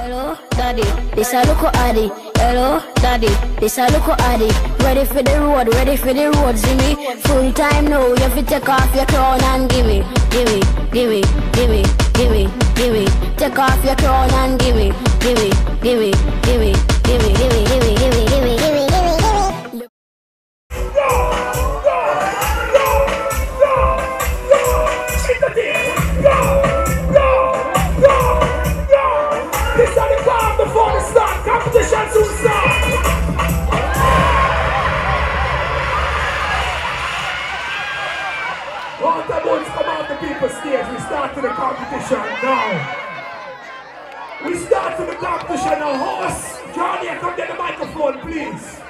Hello, daddy, this a look addy. Hello, daddy, this a look addy. Ready for the road, ready for the road, me. Full time now, you have to take off your crown and give me, give me, give me, give me, give me, give me. Take off your crown and give me, give it, give it, give it, give me, give it, give me, give me, give start to the competition now. We start to the competition now. Horse, Johnny, come get the microphone, please.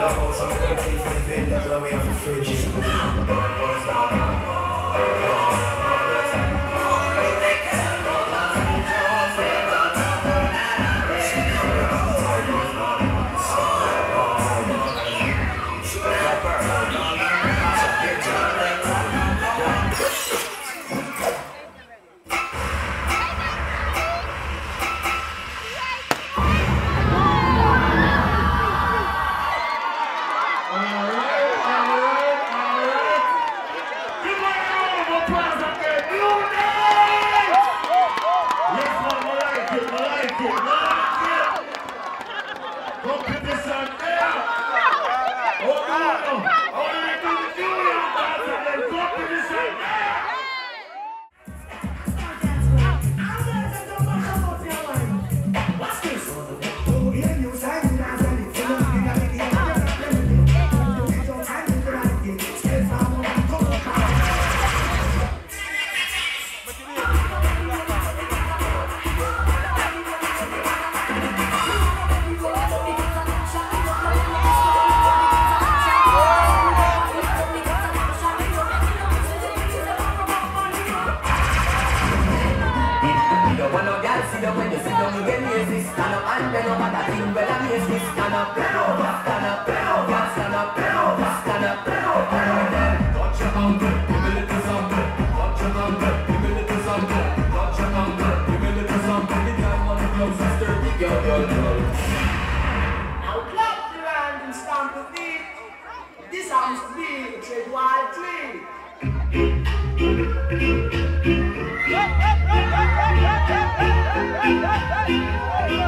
Love also, I'm living, blowing up the fridge. Now clap the hand and stamp the feet. This happens to be a trade wild tree. It's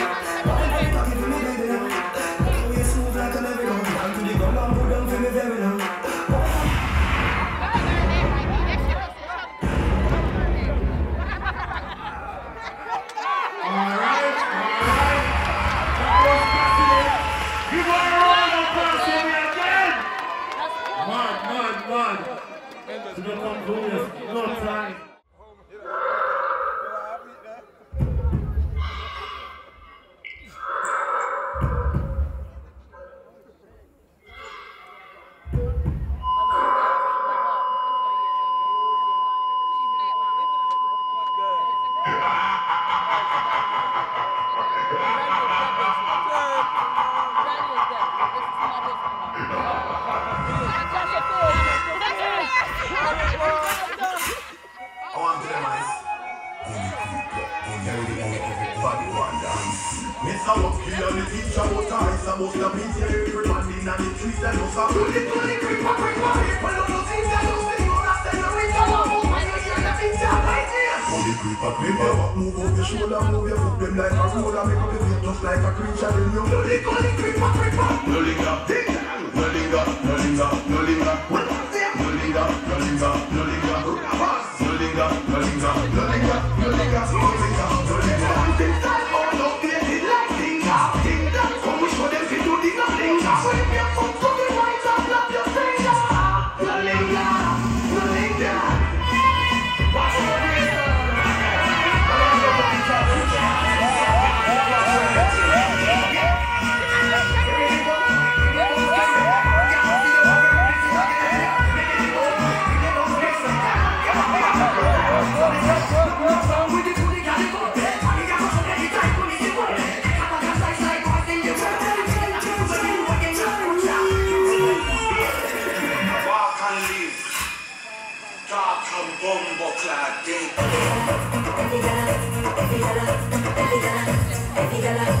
Alright,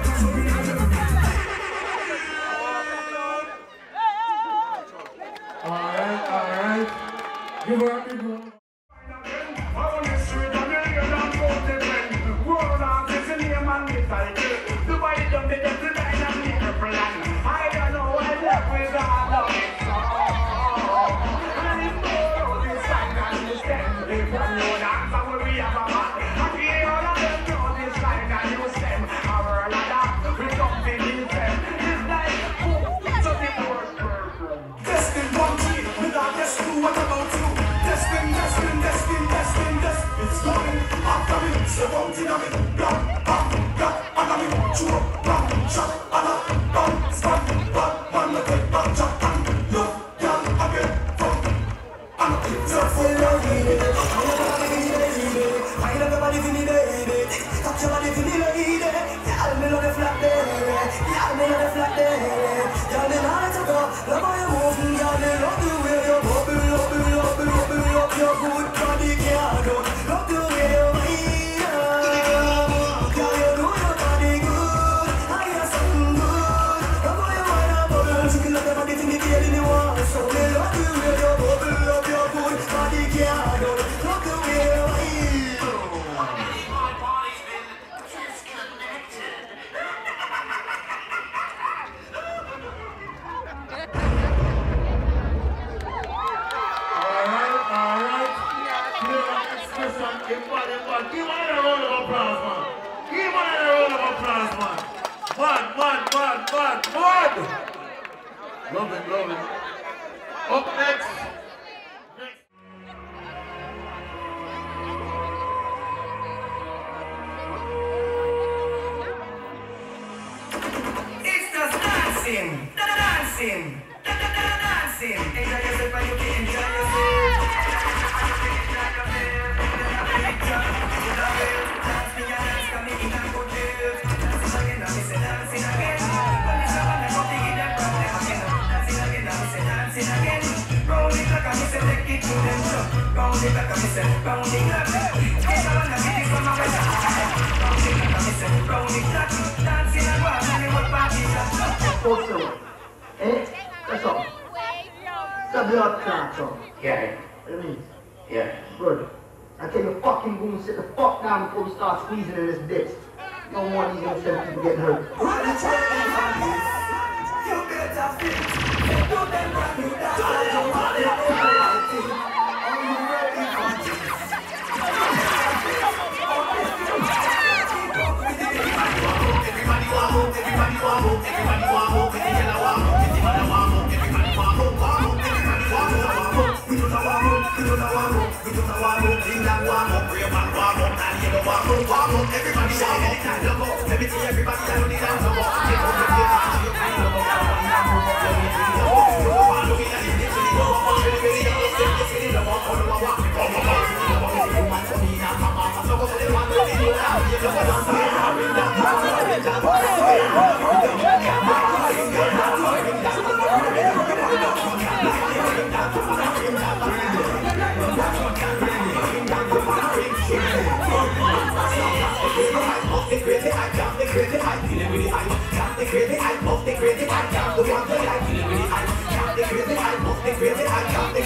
thing that warm up, brave and warm up, now you know warm up, warm up, everybody warm up, everybody, everybody, I don't need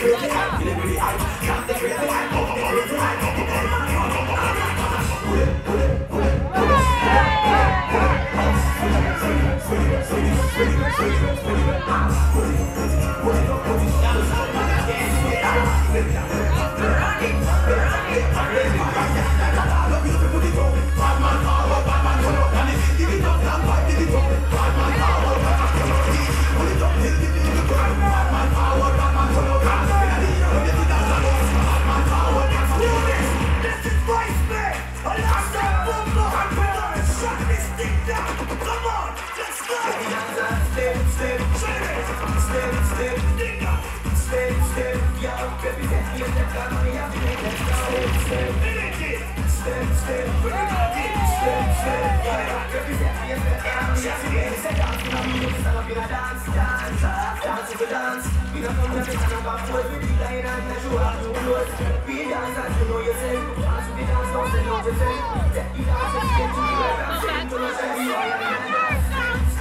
Yeah. Dance,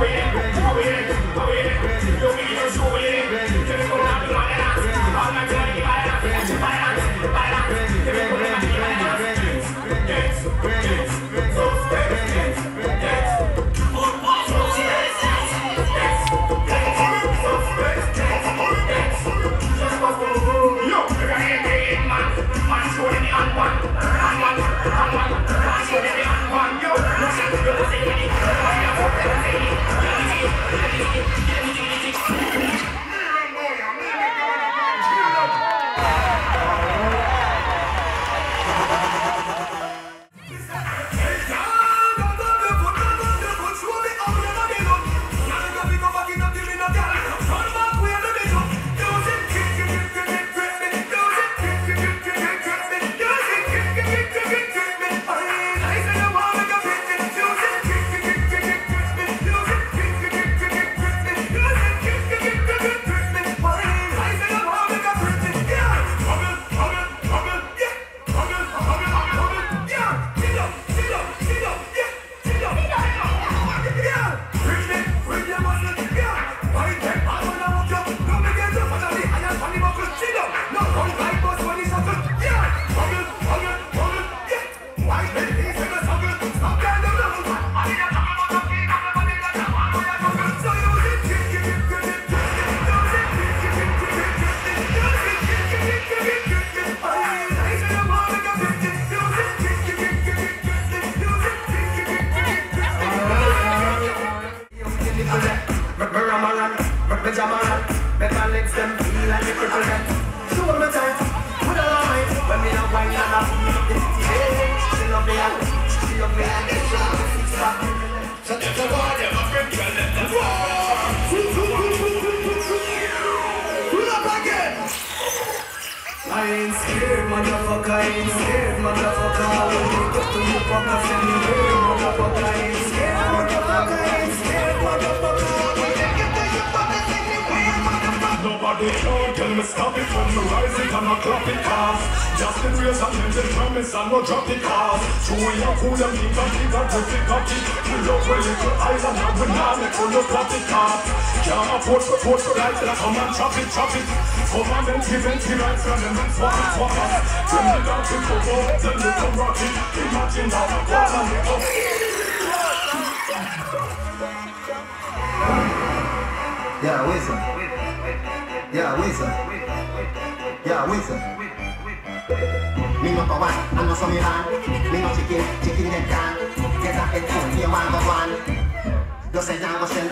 Yo, you're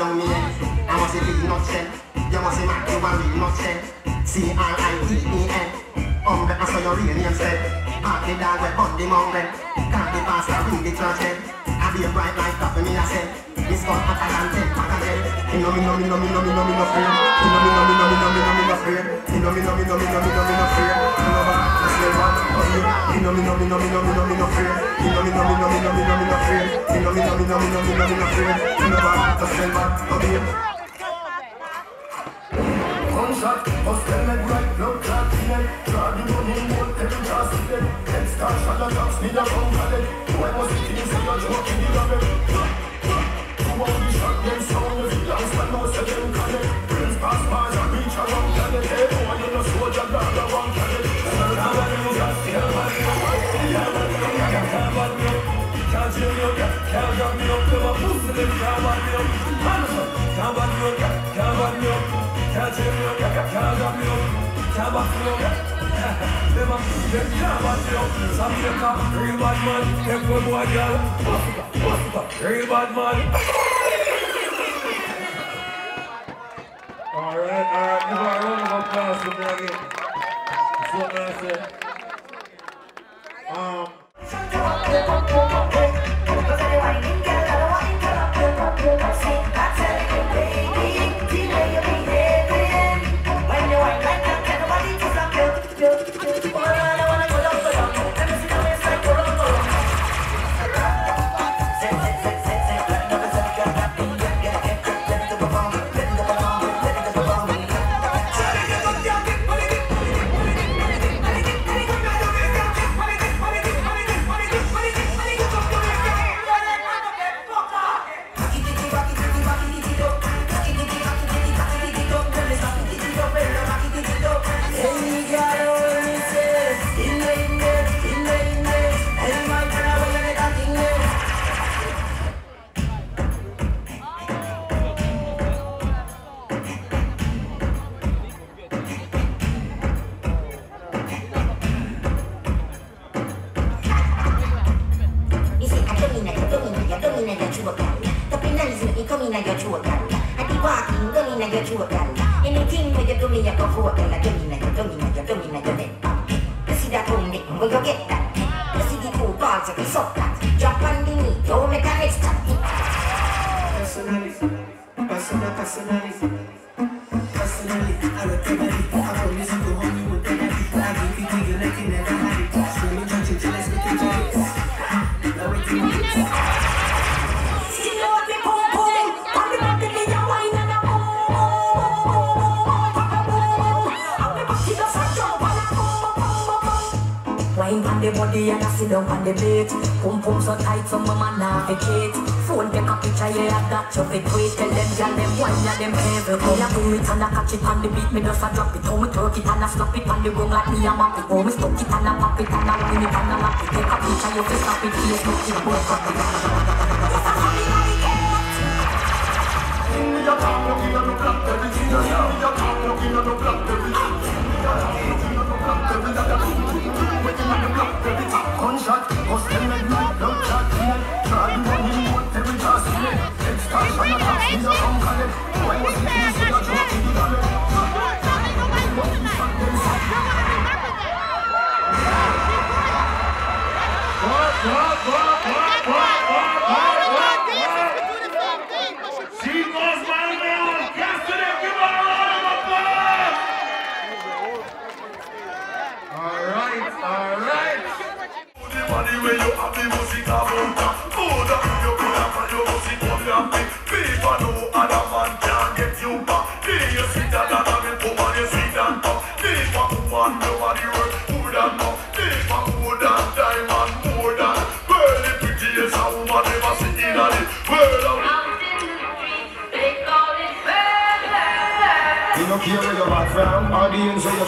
down me I must be not send. You must see my you want me not send. C R I T E N. Umbre, I saw your real name said. Park the dog with on the mountain. Can't be past the ring the church. I be a bright light up for me I said. This of. You know me, know me, know me, know me, know me, no fear. You know me, know me, know me, know me, know me, no fear. You know me, know me, know me, know me, know me, no fear. You know. You me, know me, know me, know me, know me, no fear. You know me, know me, know me, know me, know me, no fear. You know me, know me, know me, know me, know me, no fear. You one, oh yeah. Gunshot, them head right, blood clot it. Try the money, more every chance in them. Head start, the dogs, need a pallet. Why was it in say you're joking, you love it? Back me up. Some take a real bad man, take one boy girl. Bust it up, bust it up, real bad man. Alright, alright, give her a round of applause for me. So nice, eh? Um, so tight, so mama navigate. Phone take a picture, yeah, I got you fit wait. Tell them, girl, them wine, yeah, them heavy. Me a boom it and I catch it on the beat, me just a drop it. How me twerk it and I slap it on the ground like me a map it. Me stuck it and I pop it and I win it and I lock it. Take a picture, you fit snap it, Facebook, it, both of it. Gunshot, bust them head Why was it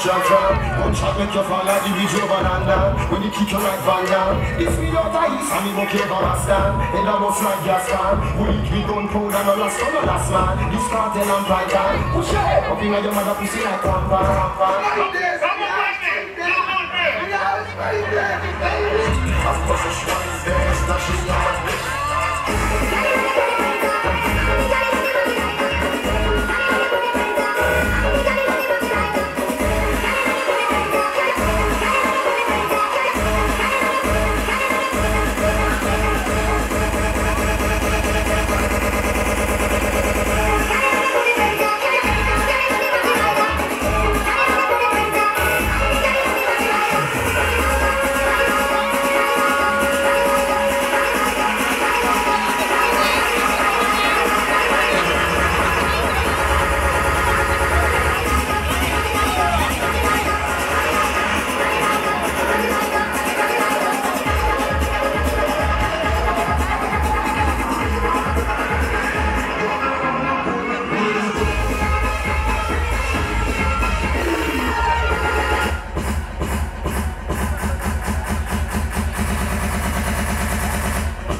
the end so you Gunshot make you fall like the bridge over London When you kick your right van down If me out of east and me go cave or stand Head a bust like gas can Weak with gunpowder no last come no last man This cartel and python Push your head up inna your mother pussy like one pan Of course the shot is there, stash is not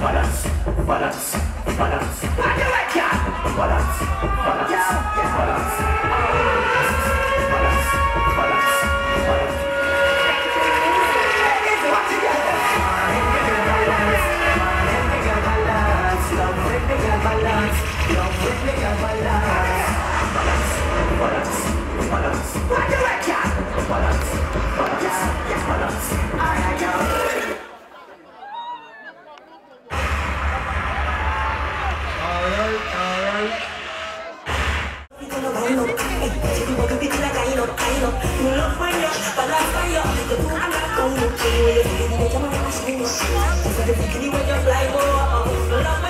Balance, balance, balance. Balance, balance, balance. Balance, can you wake up like, oh, you me.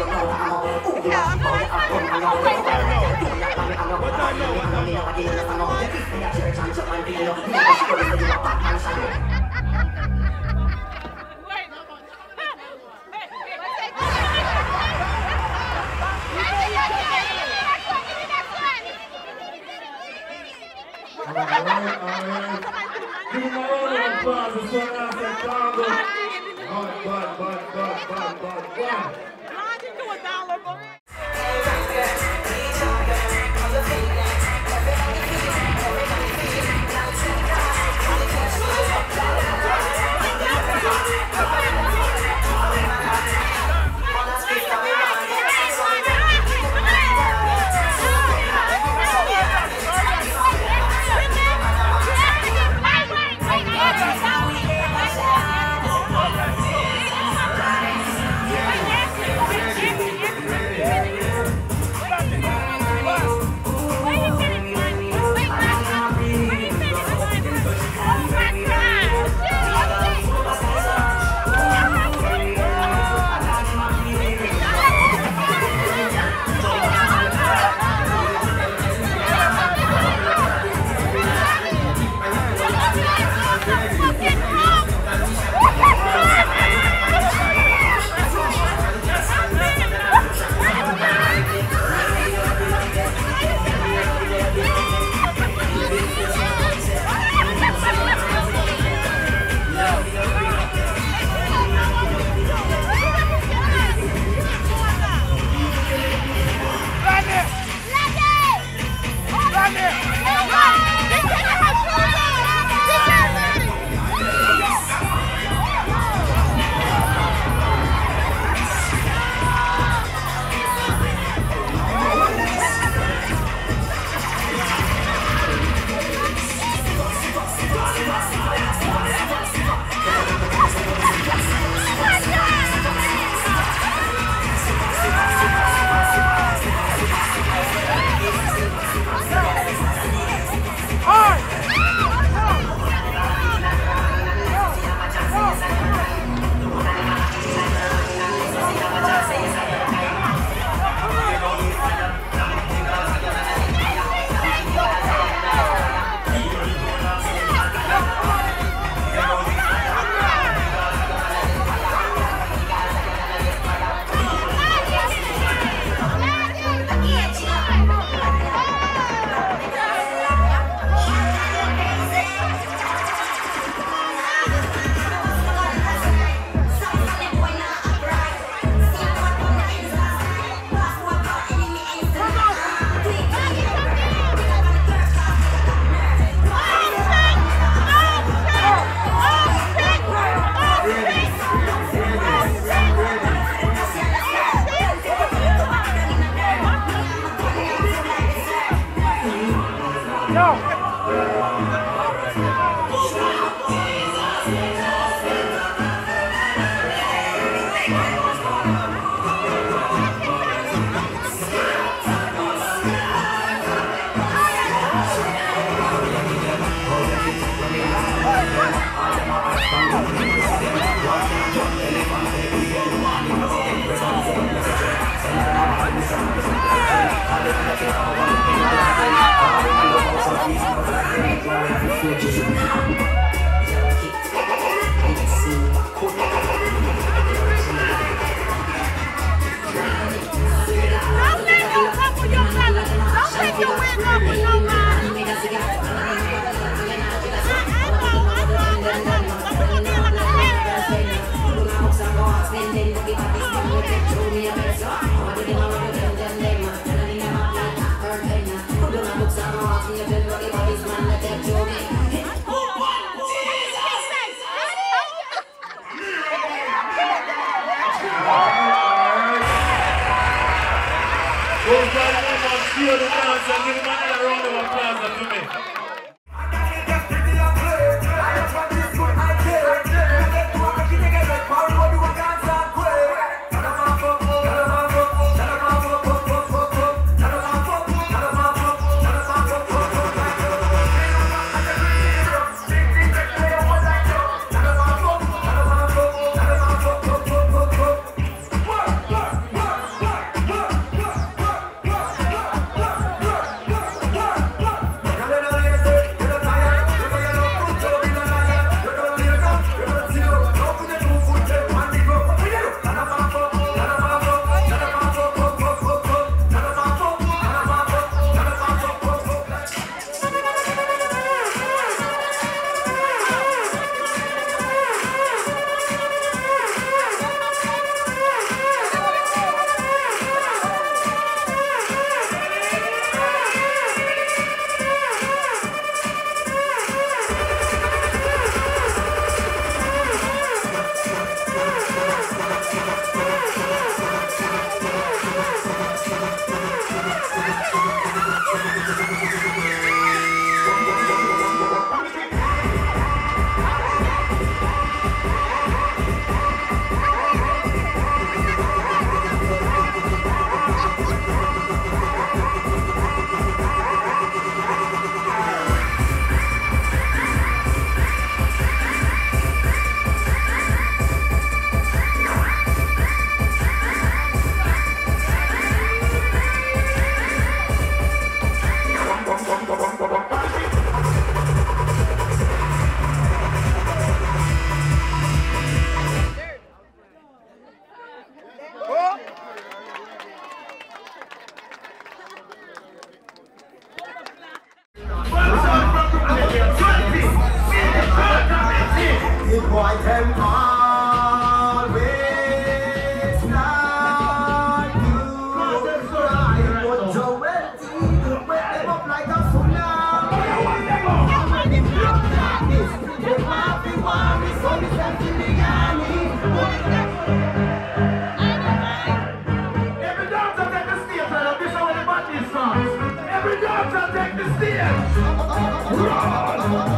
What I know, I know.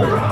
Thank.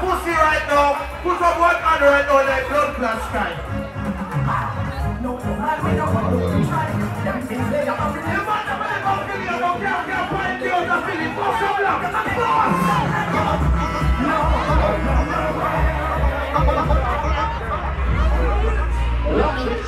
pussy right now, put up one hand right now like blood class kind. If man never never feel it, don't care, can't find the other feeling. Bust up loud, get the floor. Yeah,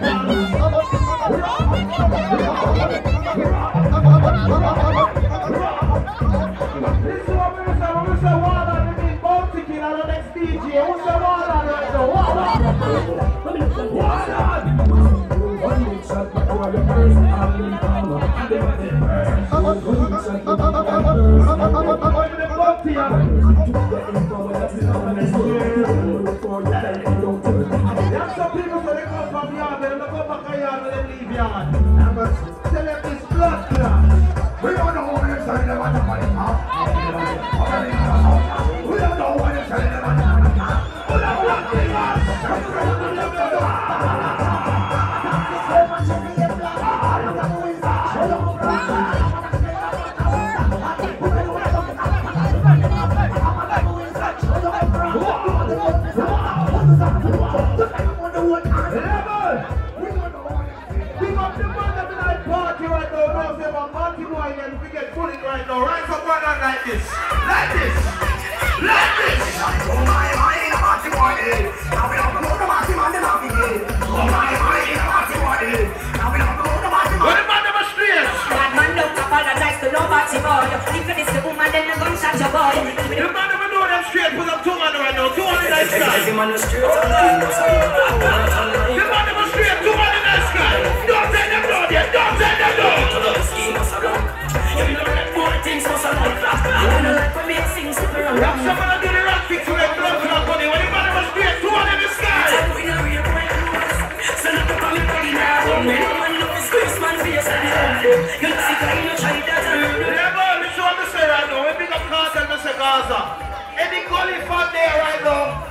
DJ. Who say water! Water! Every man is straight and clean, no sign of a The man never straight. Two hand in the sky. Don't take them down yet. Don't take them down. The scheme must have run. You know that boy things must have run. I don't like when me sing super wrong. Rock someone do the rock fix to make blood clot money. When the man never straight. Two hand in the sky. We know we are going Send up the family body now. Me no man love is Chris man face and the home floor. You know see guy you try that turn. Yeah, boy, listen what me say right now. We big up cartel, me say Gaza. Any gully fan there right now.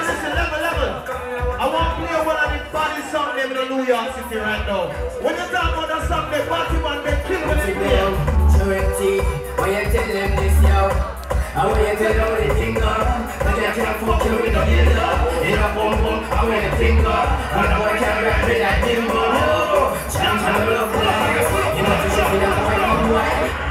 play one of the baddest song them in New York City right now. When you talk about that song, the party man, they kill when they play. Twenty, when you tell them this yo? I want you to know the thing up But they can't fuck you with no dealer In a boom boom, I want the thing up But I want to rap with that timber Champ, a love life You know to show me that boy, you boy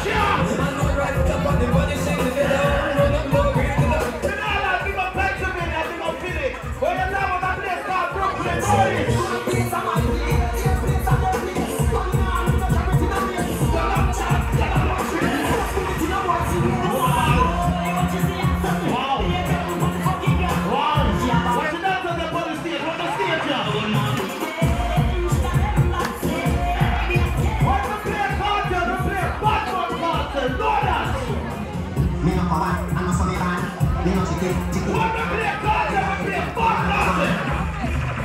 Me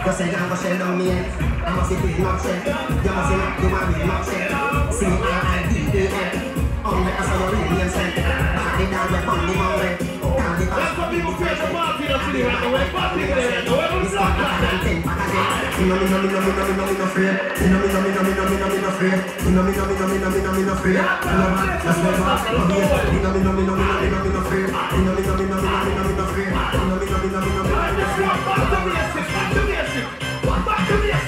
Sell down, go shell down me head. I must see big knock shell. You must see you want big knock shell. C R I D A N. On the ass of your real name sent. Back the down, we found the mountain. Can't get past the big depression. This one back and ten back again. Me no, me no, me no, me no, me no, me no afraid. Me no, me no, me no, me no, me no, me no afraid. Me no, me no, me no, me no, me no, me no afraid. Me no, man, that's my man. Come here. Me no, me no, me no, me no, me no, me no afraid. Me no, me no, me no, me no, me no, me no afraid. Me no, me no, me no, me no, me no,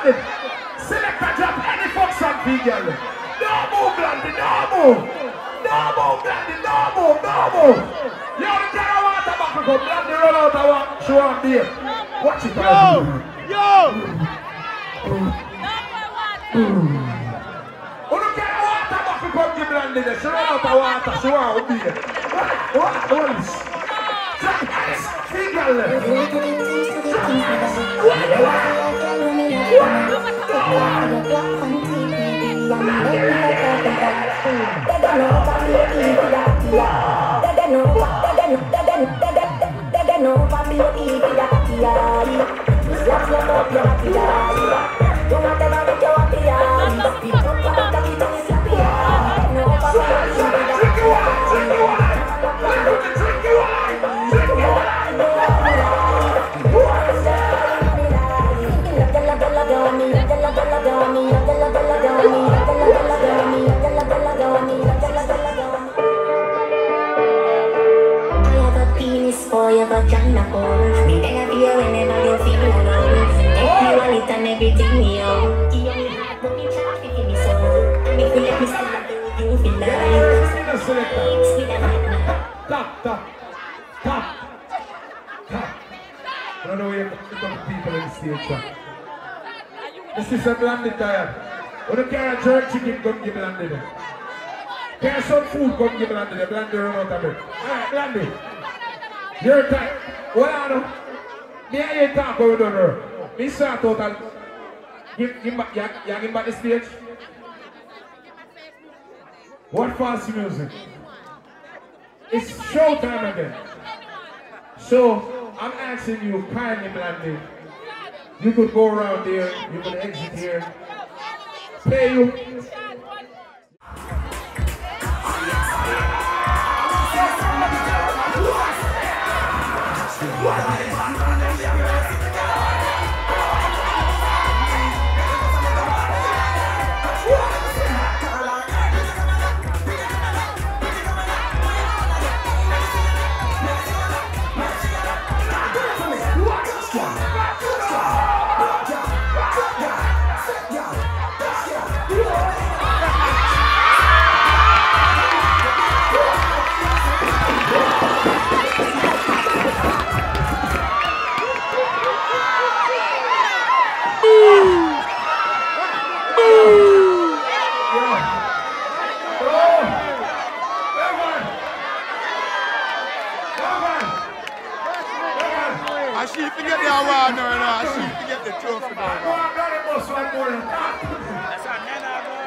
Select a drop any function figure. No move, Blondie, no move! No move, Blondie, no move, no move! You only get a water buckle, but Blondie run out of one, show and beer. Watch it, Yo! Yo! Who get a water buckle, come give. She run out of water, show and beer. What? What? What is? Figure. For you got China for Me there for you whenever you feel alone Take me wallet and everything me own Give me heart but me traffic in me soul And if you let me still do you feel like Sweet and hot now Stop, stop, stop, stop. I don't know where you got people in the stage. This is a blondie tired. When you a jerk chicken, come give blondie them. Carry some food, come give blondie them. Blondie run out of it. Alright, blondie. Your time. What I know? Me and you talk what we done here. Me start out give, give back, you, you give back the stage. What fast music? It's showtime again. So I'm asking you kindly, Blondie, You could go around there. You could exit here. Pay you. The trophy now. no. That's our Nana boy.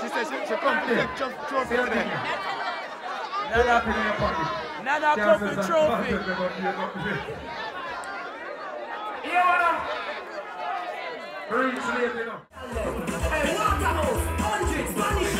She said she, she come to take trophy today. Nana come with trophy. Here, what up? Bring slave, you know. Hey, Waterhouse, hundred Spanish show. Mommy,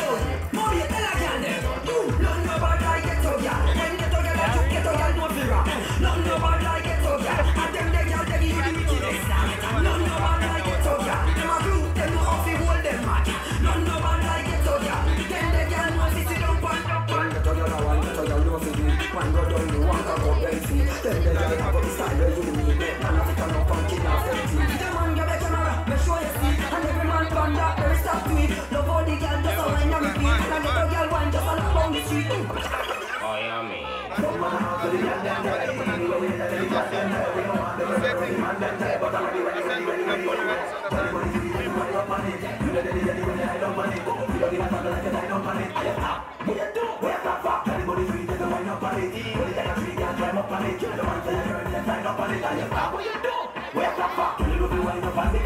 make sure you see. And every man band up, there is stop to it. Love all the girl just a wine and repeat. And girl wine just a look down the street. Oh, yeah,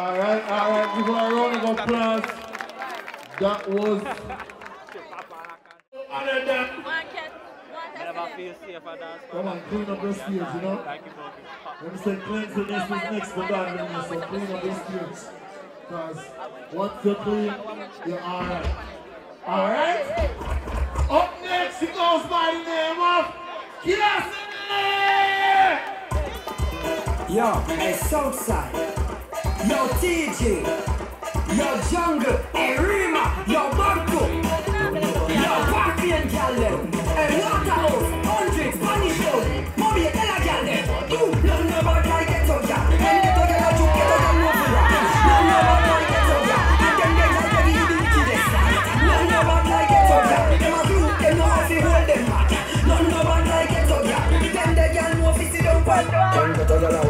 All right, all right. Give her a round of applause. That was. Come on, clean up your stage, you know. You, Let me say cleanliness is next to godliness, so clean up your stage. Because once you're clean, you're alright. Alright? Up next, he goes by the name of Cassidy! Yo, hey Southside. Yo TJ. Yo Jungle. Hey Rema. Yo Banco. Yo Party and Gallem. Hey Waterhouse. Hundred Spanish House. Mommy, tell a girl them. You love no bad like ghetto girl. And ghetto girl a juke, ghetto girl no fear. Love no bad like ghetto girl. And them girls a tell you the wickedest side. Love no bad like ghetto girl. Them a group, them no have to hold them back. Love no bad like ghetto girl. Them the girl no fit sit down. One one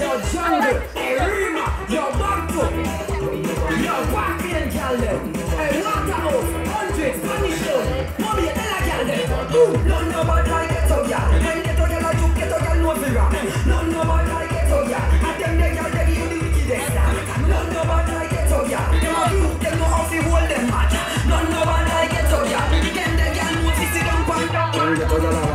yo Jungle, hey Rema, yo Banco, yo gal them, hey Waterhouse, Hundred, Spanish Town, Mommy, Ella them. Ooh, none no bad like ghetto gal. When ghetto gal a juke, ghetto gal no fi rap. None no bad like ghetto gal. And them they gal they give you the wickedest. None no bad like ghetto gal. Them a you, them know how fi hold them match. None no bad like ghetto gal. Them they gal know fi sit down pan down.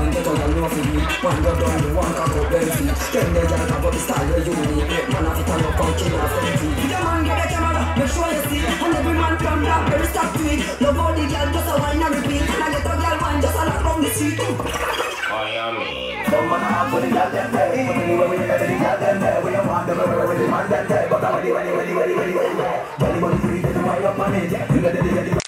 One go down, the one cock up them feet. Them they up the style where you need. Make man a fit and up and kill off them feet. The man get the camera, make sure you see. And every man from black, very stop to it. Love all the gal, just a wine and repeat. And I get a one, just a lock round the street. I am in. Some man have for the gal them day. But anyway, we get the gal them day. We don't want them everywhere with the man them. But I'm ready, ready, ready, ready, ready, ready. Belly body free, then wind up on it. You get the, get the, what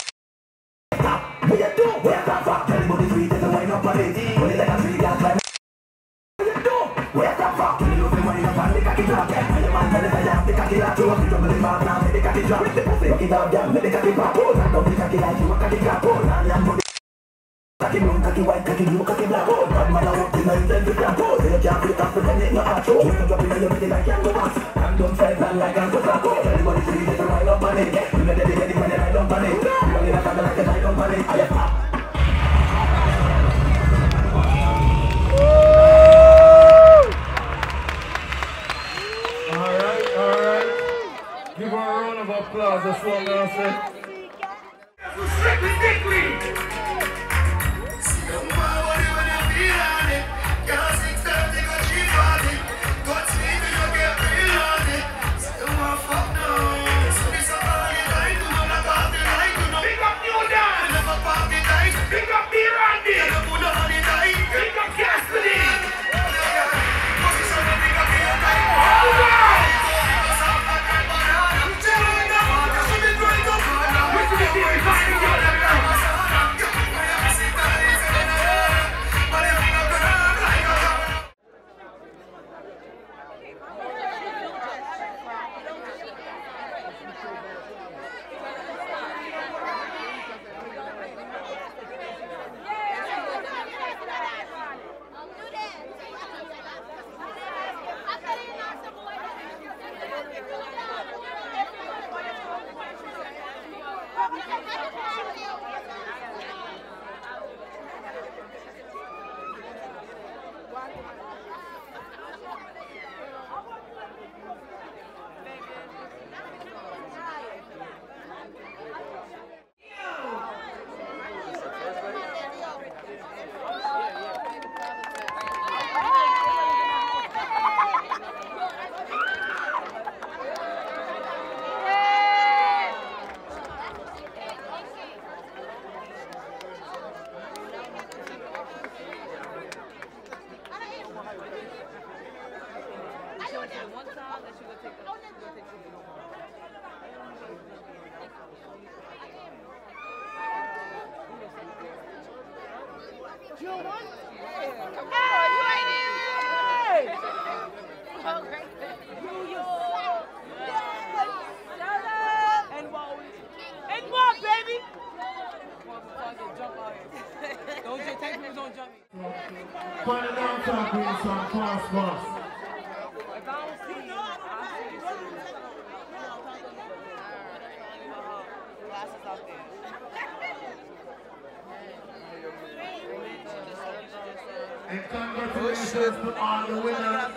And congratulations to all the winners.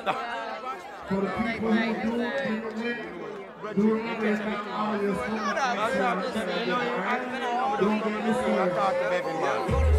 For the people who do didn't win, do remember that all your students Don't get discouraged.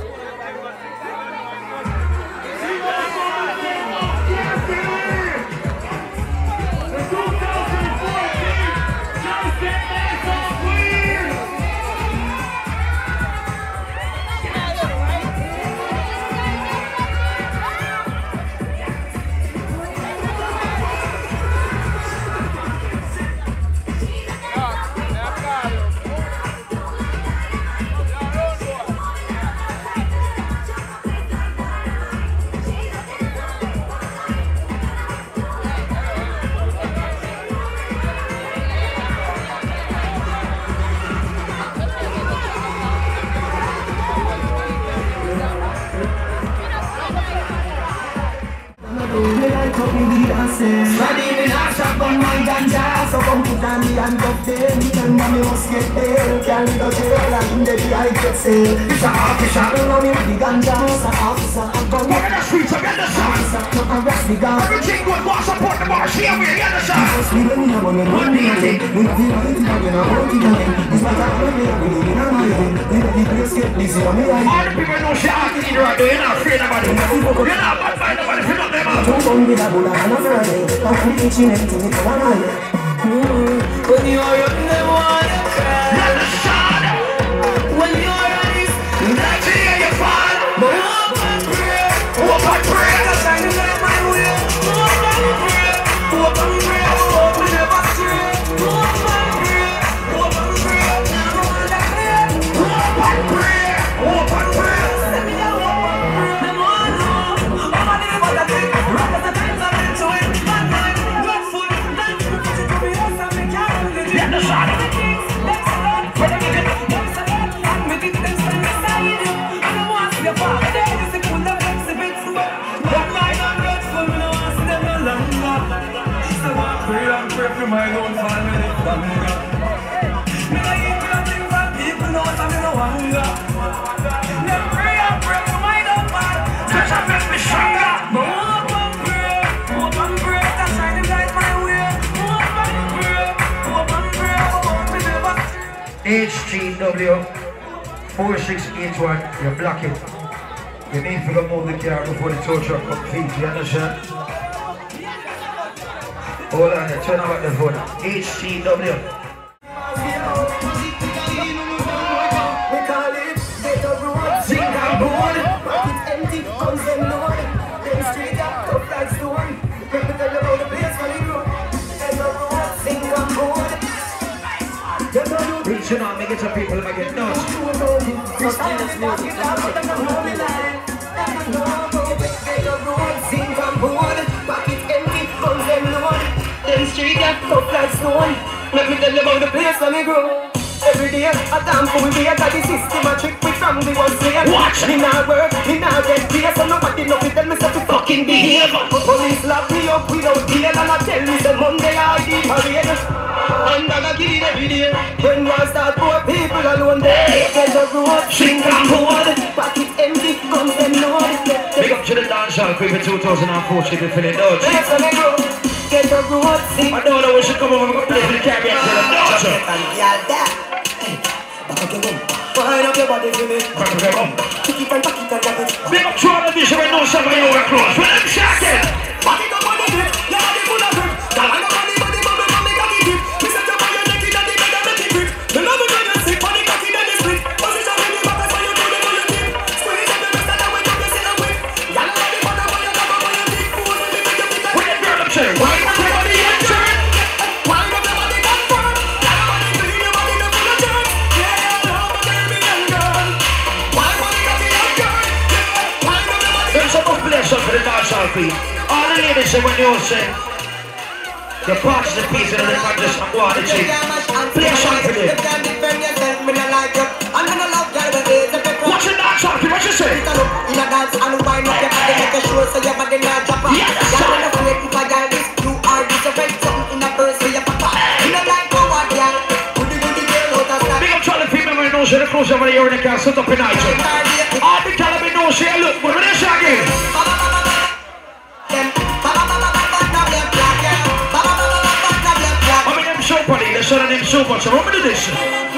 In the dances. Ready me not shot gun my ganja. So come put on hand of them. Tell me me must get. Can't go jail and the I get sale. It's a officer, you know me with the ganja. It's a officer, I'm gun. We're in the streets, I get the sun. Officer, not arrest the gun. Everything good, boss, support the boss. Here we get the sun. Jesus, we don't know when we run the thing. We don't feel anything again, I won't think again. It's my time, we live in a night. We let the grace get busy on me. All the people know shit out in the right there. You're not afraid of nobody. You're not bad by nobody. You're not them out. Don't come with a Buddha and a Friday. I'm preaching anything it's one eye. When you are 4681, you block it. You need to move the car before the tow truck come feed, you understand? Hold on, turn about the phone. HGW. Let me tell you about the place where we grow. Every day, a damn fool day, got the system a trick me from the one day. Watch. Me nah work, me nah get pay, so nobody know me tell me to fucking behave. Police lock me up without bail, and I tell me say Monday I the parade. And I give it every day. When war start, poor people alone there. Get the road, sing and board. Pocket empty, guns them load. Big up to the dancehall crew for 2004, she been feeling dodgy. When I grow. Get the road, sing. I don't know we should come over and play for the Caribbean for the dancer. Wind up your body for me. Kick it and back it and it. Big up to all the vision we know some of you are close. When I'm shocking. Say when you say, the parts the piece of the conscious and go on the cheek. Play a song for them. What's the dancehall crew? What you say? Big up to all the people when you know say the clothes over here and they can sit up in night. All the know say, look, what when they say So we do this?